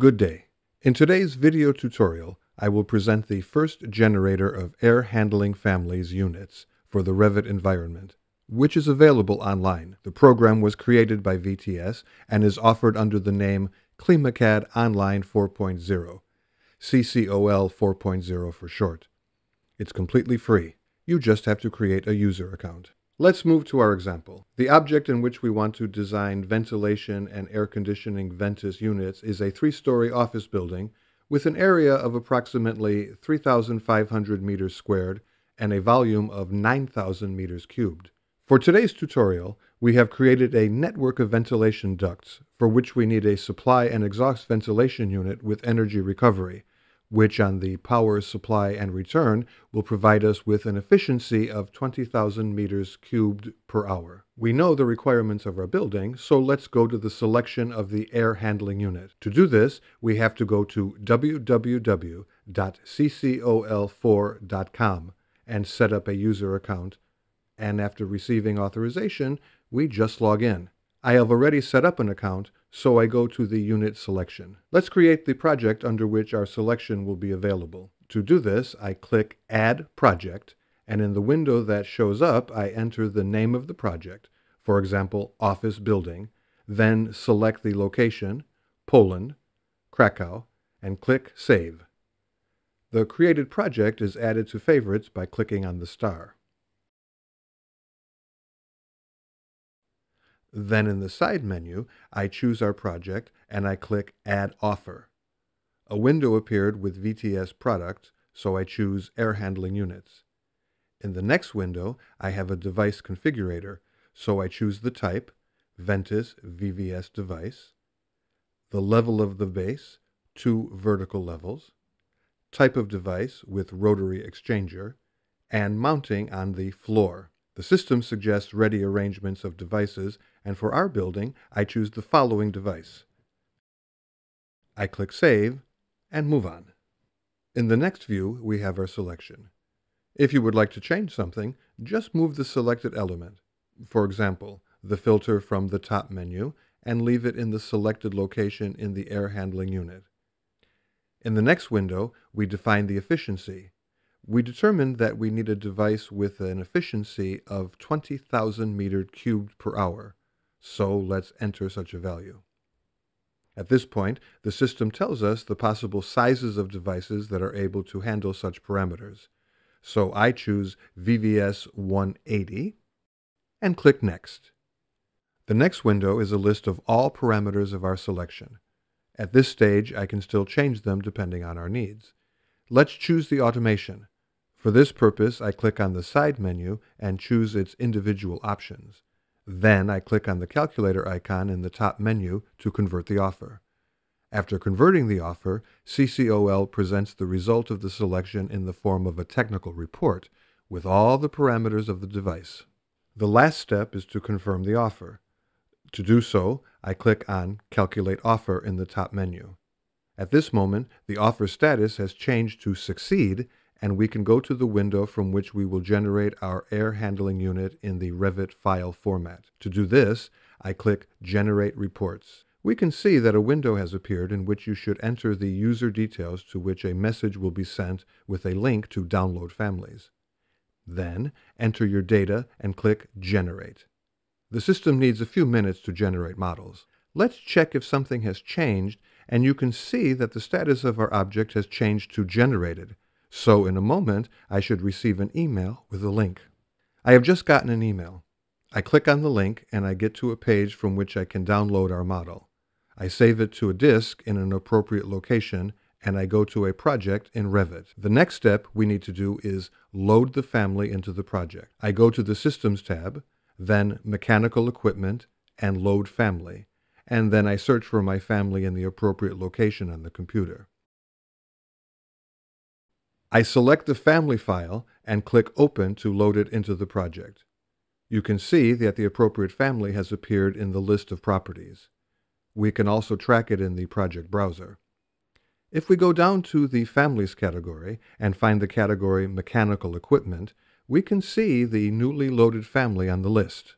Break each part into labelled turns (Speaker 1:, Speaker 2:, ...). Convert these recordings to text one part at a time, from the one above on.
Speaker 1: Good day. In today's video tutorial, I will present the first generator of air handling families units for the Revit environment, which is available online. The program was created by VTS and is offered under the name ClimaCAD Online 4.0, CCOL 4.0 for short. It's completely free. You just have to create a user account. Let's move to our example. The object in which we want to design ventilation and air conditioning Ventus units is a three-story office building with an area of approximately 3,500 meters squared and a volume of 9,000 meters cubed. For today's tutorial, we have created a network of ventilation ducts for which we need a supply and exhaust ventilation unit with energy recovery, which on the power supply and return will provide us with an efficiency of 20,000 meters cubed per hour. We know the requirements of our building, so let's go to the selection of the air handling unit. To do this, we have to go to www.ccol4.com and set up a user account, and after receiving authorization, we just log in. I have already set up an account, so I go to the unit selection. Let's create the project under which our selection will be available. To do this, I click Add Project, and in the window that shows up, I enter the name of the project, for example, Office Building, then select the location, Poland, Krakow, and click Save. The created project is added to favorites by clicking on the star. Then in the side menu, I choose our project and I click Add Offer. A window appeared with VTS products, so I choose Air Handling Units. In the next window, I have a device configurator, so I choose the type, Ventus VVS device, the level of the base, two vertical levels, type of device with rotary exchanger, and mounting on the floor. The system suggests ready arrangements of devices, and for our building, I choose the following device. I click Save and move on. In the next view, we have our selection. If you would like to change something, just move the selected element, for example, the filter from the top menu, and leave it in the selected location in the air handling unit. In the next window, we define the efficiency, we determined that we need a device with an efficiency of 20,000 meter cubed per hour, so let's enter such a value. At this point, the system tells us the possible sizes of devices that are able to handle such parameters. So I choose VVS 180 and click Next. The next window is a list of all parameters of our selection. At this stage, I can still change them depending on our needs. Let's choose the automation. For this purpose, I click on the side menu and choose its individual options. Then I click on the calculator icon in the top menu to convert the offer. After converting the offer, CCOL presents the result of the selection in the form of a technical report with all the parameters of the device. The last step is to confirm the offer. To do so, I click on Calculate Offer in the top menu. At this moment, the offer status has changed to Succeed and we can go to the window from which we will generate our air handling unit in the Revit file format. To do this, I click Generate Reports. We can see that a window has appeared in which you should enter the user details to which a message will be sent with a link to download families. Then, enter your data and click Generate. The system needs a few minutes to generate models. Let's check if something has changed, and you can see that the status of our object has changed to Generated. So in a moment, I should receive an email with a link. I have just gotten an email. I click on the link and I get to a page from which I can download our model. I save it to a disk in an appropriate location and I go to a project in Revit. The next step we need to do is load the family into the project. I go to the Systems tab, then Mechanical Equipment, and Load Family, and then I search for my family in the appropriate location on the computer. I select the family file and click Open to load it into the project. You can see that the appropriate family has appeared in the list of properties. We can also track it in the project browser. If we go down to the Families category and find the category Mechanical Equipment, we can see the newly loaded family on the list.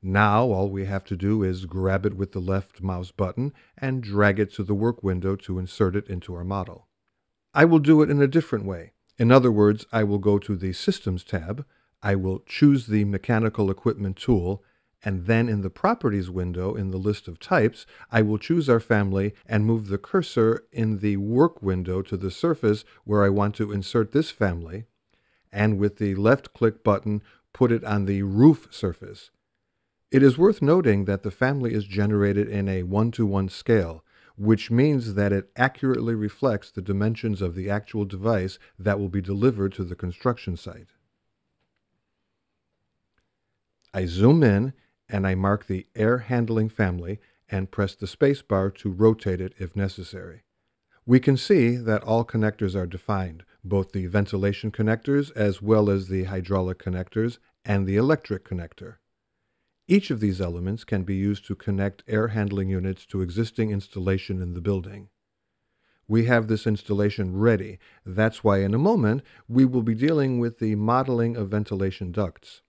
Speaker 1: Now all we have to do is grab it with the left mouse button and drag it to the work window to insert it into our model. I will do it in a different way. In other words, I will go to the Systems tab, I will choose the Mechanical Equipment tool, and then in the Properties window in the list of types, I will choose our family and move the cursor in the Work window to the surface where I want to insert this family, and with the left click button, put it on the roof surface. It is worth noting that the family is generated in a one-to-one scale, which means that it accurately reflects the dimensions of the actual device that will be delivered to the construction site. I zoom in and I mark the air handling family and press the spacebar to rotate it if necessary. We can see that all connectors are defined, both the ventilation connectors as well as the hydraulic connectors and the electric connector. Each of these elements can be used to connect air handling units to existing installation in the building. We have this installation ready. That's why in a moment we will be dealing with the modeling of ventilation ducts.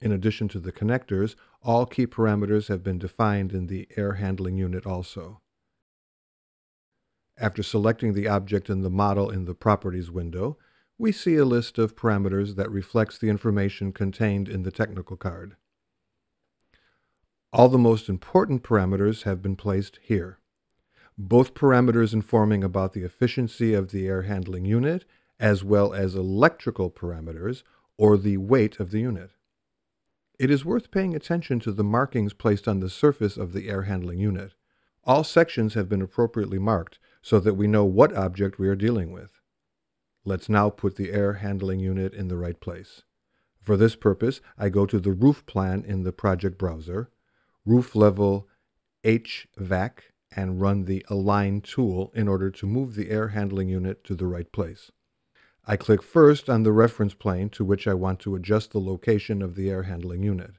Speaker 1: In addition to the connectors, all key parameters have been defined in the air handling unit also. After selecting the object in the model in the Properties window, we see a list of parameters that reflects the information contained in the technical card. All the most important parameters have been placed here. Both parameters informing about the efficiency of the air handling unit, as well as electrical parameters, or the weight of the unit. It is worth paying attention to the markings placed on the surface of the air handling unit. All sections have been appropriately marked so that we know what object we are dealing with. Let's now put the air handling unit in the right place. For this purpose, I go to the roof plan in the project browser, roof level HVAC and run the Align tool in order to move the air handling unit to the right place. I click first on the reference plane to which I want to adjust the location of the air handling unit,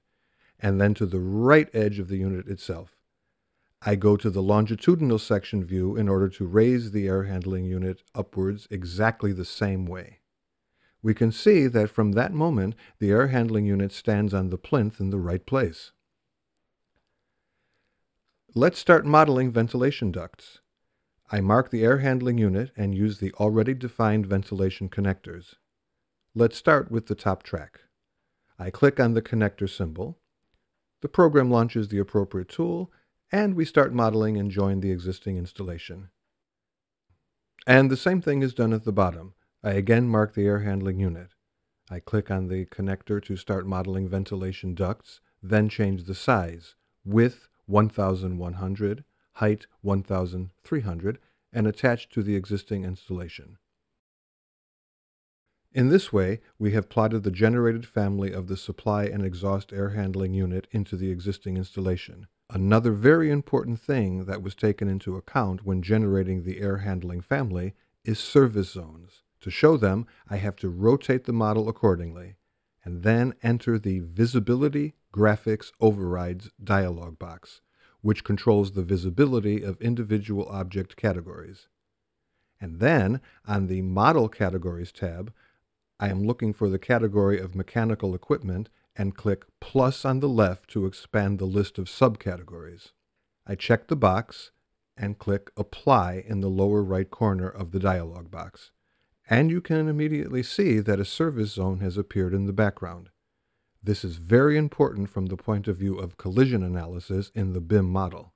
Speaker 1: and then to the right edge of the unit itself. I go to the longitudinal section view in order to raise the air handling unit upwards exactly the same way. We can see that from that moment the air handling unit stands on the plinth in the right place. Let's start modeling ventilation ducts. I mark the air handling unit and use the already defined ventilation connectors. Let's start with the top track. I click on the connector symbol. The program launches the appropriate tool, and we start modeling and join the existing installation. And the same thing is done at the bottom. I again mark the air handling unit. I click on the connector to start modeling ventilation ducts, then change the size, width, 1100, height 1300, and attached to the existing installation. In this way, we have plotted the generated family of the supply and exhaust air handling unit into the existing installation. Another very important thing that was taken into account when generating the air handling family is service zones. To show them, I have to rotate the model accordingly, and then enter the Visibility Graphics Overrides dialog box, which controls the visibility of individual object categories. And then, on the Model Categories tab, I am looking for the category of mechanical equipment and click plus on the left to expand the list of subcategories. I check the box and click Apply in the lower right corner of the dialog box. And you can immediately see that a service zone has appeared in the background. This is very important from the point of view of collision analysis in the BIM model.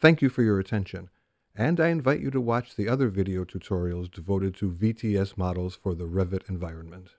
Speaker 1: Thank you for your attention, and I invite you to watch the other video tutorials devoted to VTS models for the Revit environment.